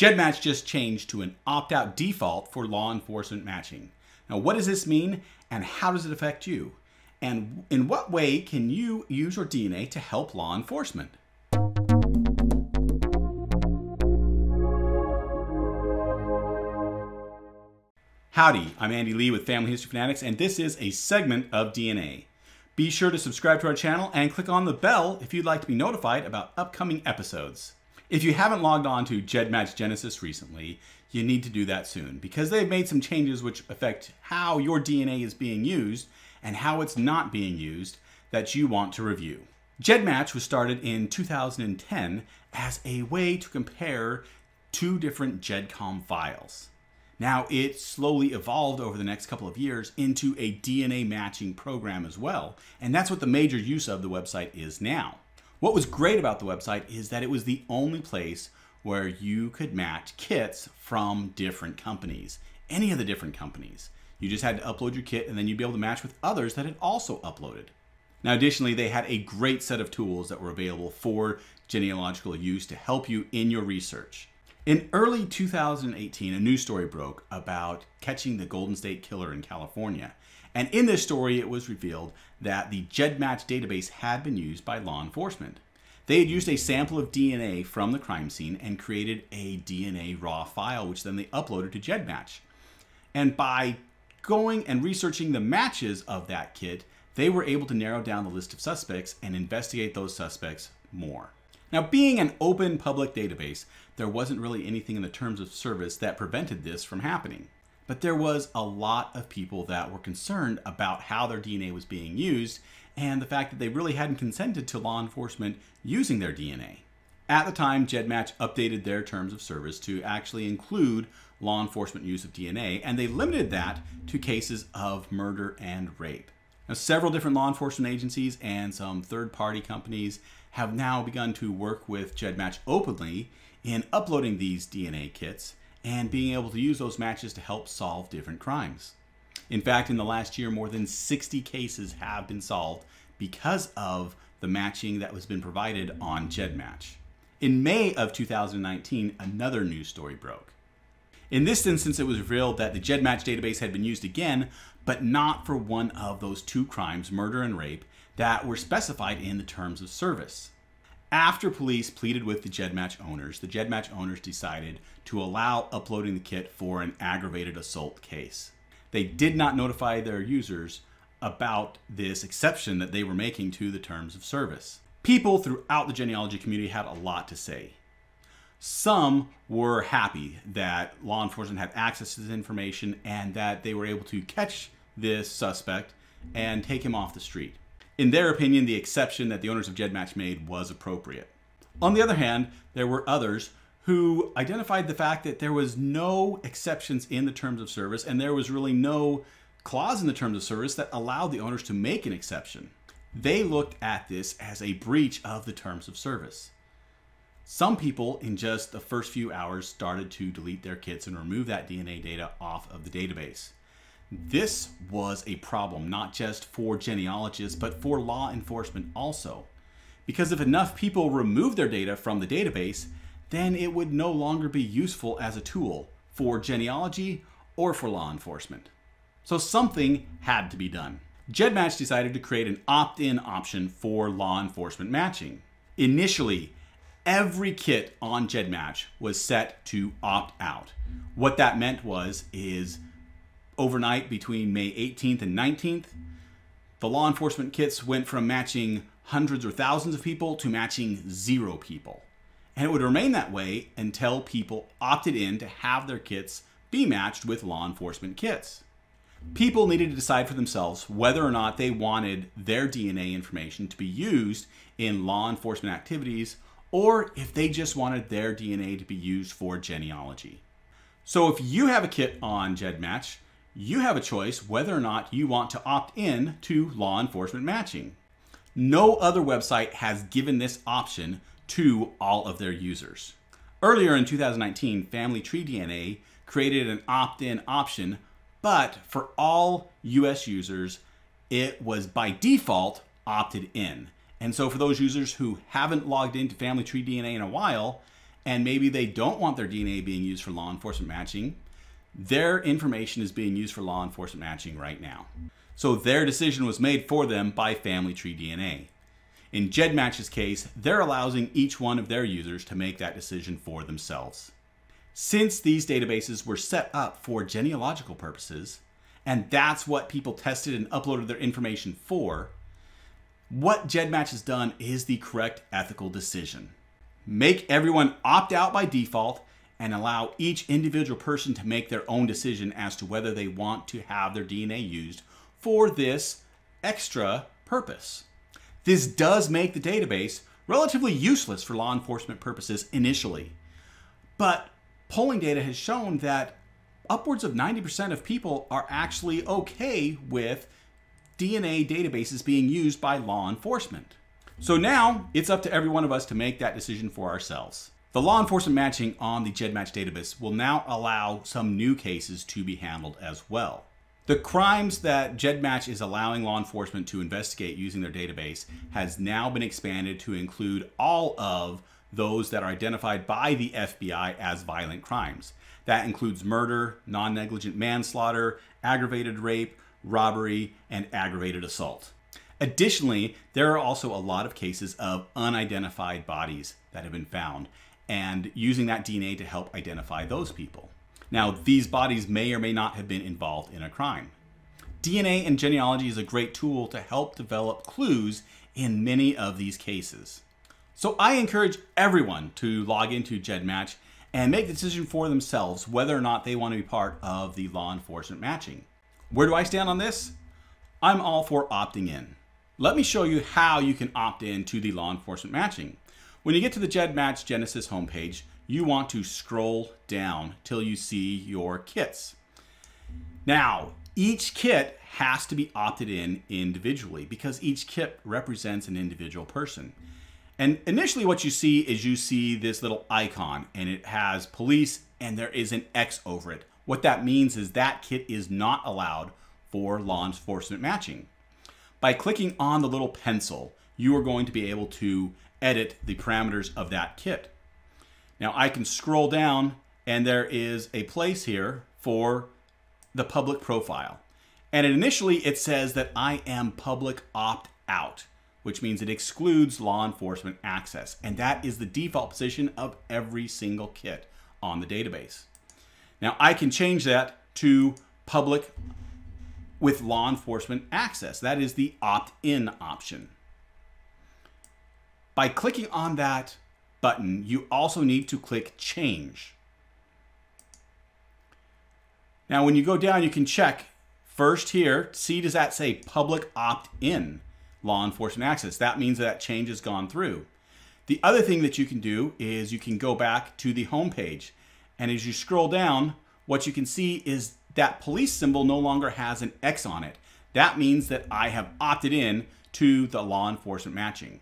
GEDmatch just changed to an opt-out default for law enforcement matching. Now, what does this mean and how does it affect you? And in what way can you use your DNA to help law enforcement? Howdy, I'm Andy Lee with Family History Fanatics, and this is a segment of DNA. Be sure to subscribe to our channel and click on the bell if you'd like to be notified about upcoming episodes. If you haven't logged on to GEDmatch Genesis recently, you need to do that soon because they've made some changes which affect how your DNA is being used and how it's not being used that you want to review. GEDmatch was started in 2010 as a way to compare two different GEDCOM files. Now, it slowly evolved over the next couple of years into a DNA matching program as well, and that's what the major use of the website is now. What was great about the website is that it was the only place where you could match kits from different companies, any of the different companies. You just had to upload your kit and then you'd be able to match with others that had also uploaded. Now, additionally, they had a great set of tools that were available for genealogical use to help you in your research. In early 2018, a news story broke about catching the Golden State Killer in California. And in this story, it was revealed that the GEDmatch database had been used by law enforcement. They had used a sample of DNA from the crime scene and created a DNA raw file, which then they uploaded to GEDmatch. And by going and researching the matches of that kit, they were able to narrow down the list of suspects and investigate those suspects more. Now, being an open public database, there wasn't really anything in the terms of service that prevented this from happening. But there was a lot of people that were concerned about how their DNA was being used and the fact that they really hadn't consented to law enforcement using their DNA. At the time, GEDmatch updated their terms of service to actually include law enforcement use of DNA, and they limited that to cases of murder and rape. Now, several different law enforcement agencies and some third party companies have now begun to work with GEDmatch openly in uploading these DNA kits and being able to use those matches to help solve different crimes. In fact, in the last year, more than 60 cases have been solved because of the matching that was been provided on GEDmatch. In May of 2019, another news story broke. In this instance, it was revealed that the GEDmatch database had been used again, but not for one of those two crimes, murder and rape, that were specified in the terms of service. After police pleaded with the GEDmatch owners, the GEDmatch owners decided to allow uploading the kit for an aggravated assault case. They did not notify their users about this exception that they were making to the terms of service. People throughout the genealogy community had a lot to say. Some were happy that law enforcement had access to this information and that they were able to catch this suspect and take him off the street. In their opinion, the exception that the owners of GEDmatch made was appropriate. On the other hand, there were others who identified the fact that there was no exceptions in the terms of service and there was really no clause in the terms of service that allowed the owners to make an exception. They looked at this as a breach of the terms of service. Some people in just the first few hours started to delete their kits and remove that DNA data off of the database. This was a problem not just for genealogists, but for law enforcement also. Because if enough people remove their data from the database, then it would no longer be useful as a tool for genealogy or for law enforcement. So something had to be done. GEDmatch decided to create an opt-in option for law enforcement matching. Initially, every kit on GEDmatch was set to opt out. What that meant was is overnight between May 18th and 19th. The law enforcement kits went from matching hundreds or thousands of people to matching zero people. And it would remain that way until people opted in to have their kits be matched with law enforcement kits. People needed to decide for themselves whether or not they wanted their DNA information to be used in law enforcement activities or if they just wanted their DNA to be used for genealogy. So if you have a kit on GEDmatch, you have a choice whether or not you want to opt in to law enforcement matching. No other website has given this option to all of their users. Earlier in 2019, Family Tree DNA created an opt-in option, but for all US users, it was by default opted in. And so for those users who haven't logged into Family Tree DNA in a while and maybe they don't want their DNA being used for law enforcement matching, their information is being used for law enforcement matching right now. So their decision was made for them by Family Tree DNA. In GEDmatch's case, they're allowing each one of their users to make that decision for themselves. Since these databases were set up for genealogical purposes, and that's what people tested and uploaded their information for, what GEDmatch has done is the correct ethical decision. Make everyone opt out by default and allow each individual person to make their own decision as to whether they want to have their DNA used for this extra purpose. This does make the database relatively useless for law enforcement purposes initially. But polling data has shown that upwards of 90% of people are actually okay with DNA databases being used by law enforcement. So now it's up to every one of us to make that decision for ourselves. The law enforcement matching on the GEDmatch database will now allow some new cases to be handled as well. The crimes that GEDmatch is allowing law enforcement to investigate using their database has now been expanded to include all of those that are identified by the FBI as violent crimes. That includes murder, non negligent manslaughter, aggravated rape, robbery, and aggravated assault. Additionally, there are also a lot of cases of unidentified bodies that have been found, and using that DNA to help identify those people. Now, these bodies may or may not have been involved in a crime. DNA and genealogy is a great tool to help develop clues in many of these cases. So I encourage everyone to log into GEDmatch and make the decision for themselves whether or not they want to be part of the law enforcement matching. Where do I stand on this? I'm all for opting in. Let me show you how you can opt in to the law enforcement matching. When you get to the GEDmatch Genesis homepage, you want to scroll down till you see your kits. Now, each kit has to be opted in individually because each kit represents an individual person. And initially what you see is you see this little icon and it has police and there is an X over it. What that means is that kit is not allowed for law enforcement matching. By clicking on the little pencil, you are going to be able to edit the parameters of that kit. Now I can scroll down and there is a place here for the public profile. And initially it says that I am public opt out, which means it excludes law enforcement access. And that is the default position of every single kit on the database. Now I can change that to public with law enforcement access. That is the opt-in option. By clicking on that button, you also need to click change. Now, when you go down, you can check first here, see does that say public opt-in law enforcement access? That means that change has gone through. The other thing that you can do is you can go back to the home page. And as you scroll down, what you can see is that police symbol no longer has an X on it. That means that I have opted in to the law enforcement matching.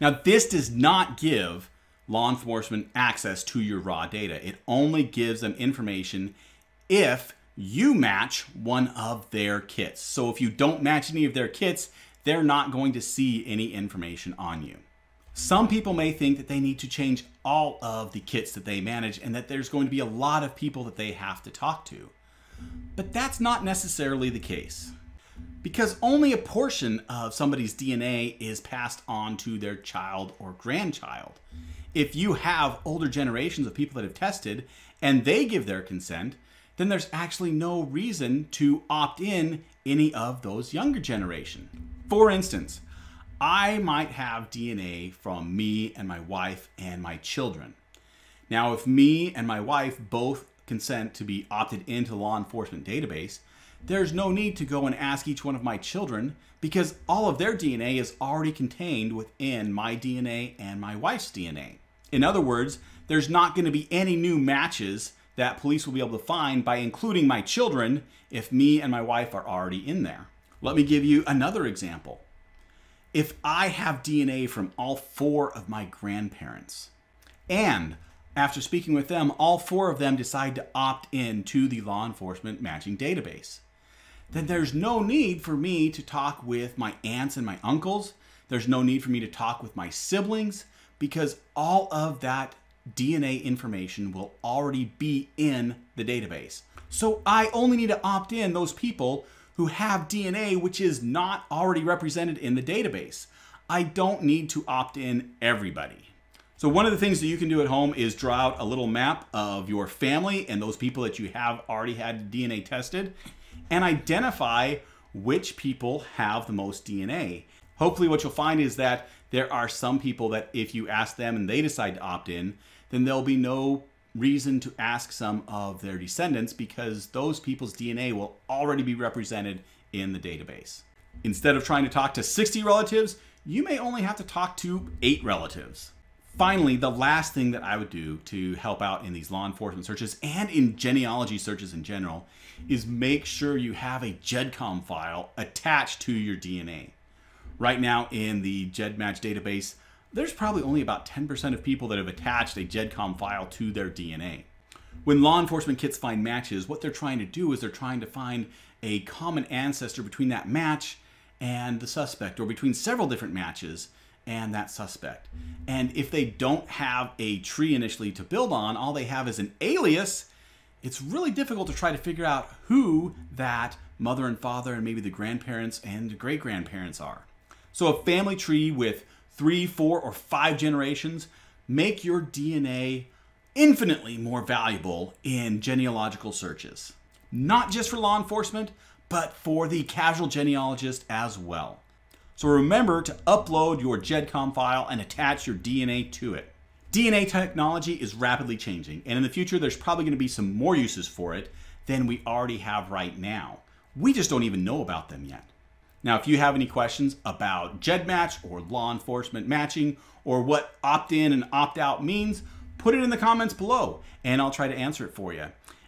Now, this does not give law enforcement access to your raw data. It only gives them information if you match one of their kits. So if you don't match any of their kits, they're not going to see any information on you. Some people may think that they need to change all of the kits that they manage and that there's going to be a lot of people that they have to talk to. But that's not necessarily the case. Because only a portion of somebody's DNA is passed on to their child or grandchild if you have older generations of people that have tested and they give their consent, then there's actually no reason to opt in any of those younger generation. For instance, I might have DNA from me and my wife and my children. Now, if me and my wife both consent to be opted into the law enforcement database, there's no need to go and ask each one of my children because all of their DNA is already contained within my DNA and my wife's DNA. In other words, there's not going to be any new matches that police will be able to find by including my children if me and my wife are already in there. Let me give you another example. If I have DNA from all four of my grandparents, and after speaking with them, all four of them decide to opt in to the law enforcement matching database, then there's no need for me to talk with my aunts and my uncles. There's no need for me to talk with my siblings because all of that DNA information will already be in the database. So I only need to opt in those people who have DNA which is not already represented in the database. I don't need to opt in everybody. So one of the things that you can do at home is draw out a little map of your family and those people that you have already had DNA tested and identify which people have the most DNA. Hopefully what you'll find is that there are some people that if you ask them and they decide to opt in, then there'll be no reason to ask some of their descendants because those people's DNA will already be represented in the database. Instead of trying to talk to 60 relatives, you may only have to talk to eight relatives. Finally, the last thing that I would do to help out in these law enforcement searches and in genealogy searches in general is make sure you have a GEDCOM file attached to your DNA. Right now in the GEDmatch database, there's probably only about 10% of people that have attached a GEDCOM file to their DNA. When law enforcement kits find matches, what they're trying to do is they're trying to find a common ancestor between that match and the suspect, or between several different matches and that suspect. And if they don't have a tree initially to build on, all they have is an alias, it's really difficult to try to figure out who that mother and father and maybe the grandparents and great grandparents are. So a family tree with three, four, or five generations make your DNA infinitely more valuable in genealogical searches. Not just for law enforcement, but for the casual genealogist as well. So remember to upload your GEDCOM file and attach your DNA to it. DNA technology is rapidly changing, and in the future, there's probably going to be some more uses for it than we already have right now. We just don't even know about them yet. Now, if you have any questions about GEDmatch or law enforcement matching or what opt in and opt out means, put it in the comments below and I'll try to answer it for you.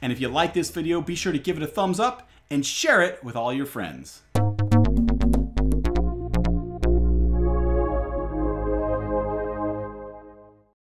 And if you like this video, be sure to give it a thumbs up and share it with all your friends.